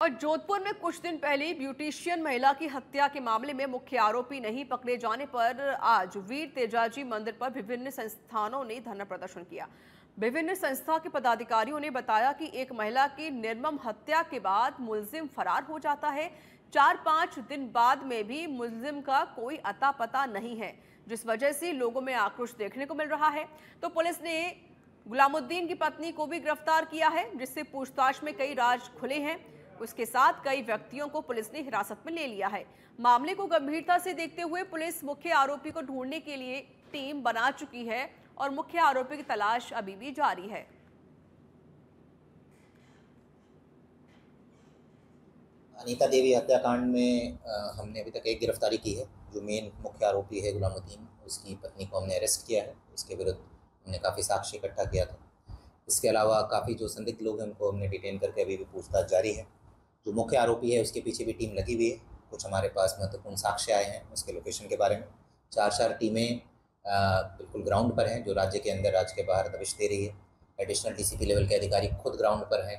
और जोधपुर में कुछ दिन पहले ब्यूटिशियन महिला की हत्या के मामले में मुख्य आरोपी नहीं पकड़े जाने पर आज वीर तेजाजी मंदिर पर विभिन्न संस्थानों ने धरना प्रदर्शन किया। विभिन्न संस्था के पदाधिकारियों ने बताया कि एक महिला की निर्मम हत्या के बाद मुलजिम फरार हो जाता है। चार पाँच दिन बाद में भी मुलजिम का कोई अता पता नहीं है, जिस वजह से लोगों में आक्रोश देखने को मिल रहा है। तो पुलिस ने गुलामुद्दीन की पत्नी को भी गिरफ़्तार किया है, जिससे पूछताछ में कई राज खुले हैं। उसके साथ कई व्यक्तियों को पुलिस ने हिरासत में ले लिया है। मामले को गंभीरता से देखते हुए पुलिस मुख्य आरोपी को ढूँढने के लिए टीम बना चुकी है और मुख्य आरोपी की तलाश अभी भी जारी है। अनीता देवी हत्याकांड में अ, हमने अभी तक एक गिरफ्तारी की है। जो मेन मुख्य आरोपी है गुलामुद्दीन उसकी पत्नी को हमने अरेस्ट किया है। उसके विरुद्ध हमने काफ़ी साक्ष्य इकट्ठा किया था। इसके अलावा काफ़ी जो संदिग्ध लोग हैं उनको हमने डिटेन करके अभी भी पूछताछ जारी है। जो मुख्य आरोपी है, उसके पीछे भी टीम लगी हुई है। कुछ हमारे पास महत्वपूर्ण साक्ष्य आए हैं उसके लोकेशन के बारे में। चार चार टीमें बिल्कुल ग्राउंड पर हैं, जो राज्य के अंदर, राज्य के बाहर दबिश दे रही है। एडिशनल डीसीपी लेवल के अधिकारी खुद ग्राउंड पर हैं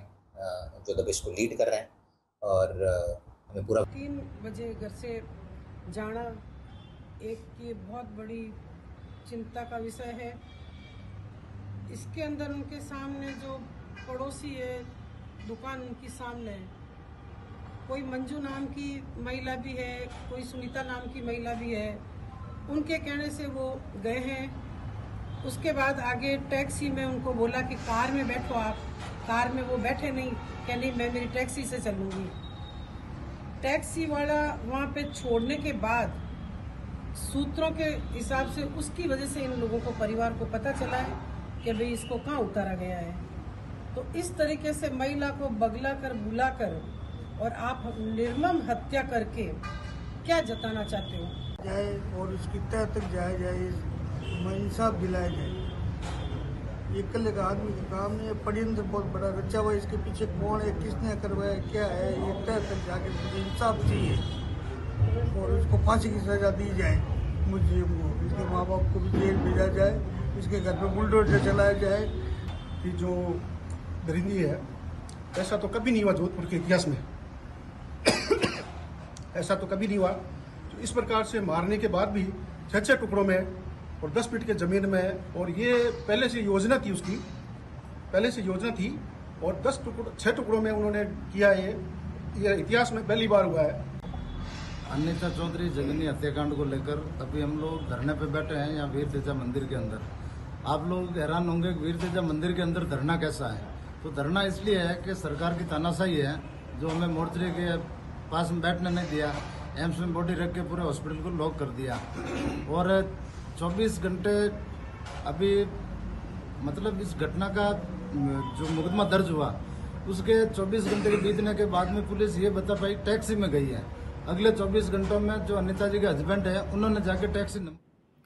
जो दबिश को लीड कर रहे हैं और हमें पूरा तीन बजे घर से जाना एक ये बहुत बड़ी चिंता का विषय है। इसके अंदर उनके सामने जो पड़ोसी है, दुकान उनकी सामने है। कोई मंजू नाम की महिला भी है, कोई सुनीता नाम की महिला भी है, उनके कहने से वो गए हैं। उसके बाद आगे टैक्सी में उनको बोला कि कार में बैठो आप। कार में वो बैठे नहीं, कह नहीं, मैं मेरी टैक्सी से चलूँगी। टैक्सी वाला वहाँ पे छोड़ने के बाद सूत्रों के हिसाब से उसकी वजह से इन लोगों को, परिवार को पता चला है कि भाई इसको कहाँ उतारा गया है। तो इस तरीके से महिला को बगला कर बुला कर और आप निर्मम हत्या करके क्या जताना चाहते हो? जाए और उसकी तह तक जाया जाए इंसाफ दिलाया जाए। ये कल का आदमी का काम नहीं है परिंद बहुत बड़ा रचा हुआ इसके पीछे कौन है, किसने करवाया, क्या है? ये तय तक जाके मुझे इंसाफ चाहिए और उसको फांसी की सजा दी जाए, मुझे को इसके माँ बाप को भी जेल भेजा जाए, इसके घर पे बुलडोजर चलाया जाए। कि जो दरिंदी है, ऐसा तो कभी नहीं हुआ जोधपुर के इतिहास में। ऐसा तो कभी नहीं हुआ। तो इस प्रकार से मारने के बाद भी छह छह टुकड़ों में और दस फीट के ज़मीन में और ये पहले से योजना थी उसकी, पहले से योजना थी और दस टुकड़ों, छह टुकड़ों में उन्होंने किया ये ये इतिहास में पहली बार हुआ है। अनिता चौधरी जमीनी हत्याकांड को लेकर अभी हम लोग धरने पे बैठे हैं यहाँ वीर तेजा मंदिर के अंदर। आप लोग हैरान होंगे कि वीर तेजा मंदिर के अंदर धरना कैसा है। तो धरना इसलिए है कि सरकार की तानाशाही है, जो हमें मोर्चरी के पास में बैठने नहीं दिया, एम्स में बॉडी रख के पूरे हॉस्पिटल को लॉक कर दिया। और 24 घंटे अभी मतलब इस घटना का, जो मुकदमा दर्ज हुआ, उसके 24 घंटे के बीतने के बाद में पुलिस ये बता पाई टैक्सी में गई है। अगले 24 घंटों में जो अनिता जी के हस्बैंड है, उन्होंने जाके टैक्सी नंबर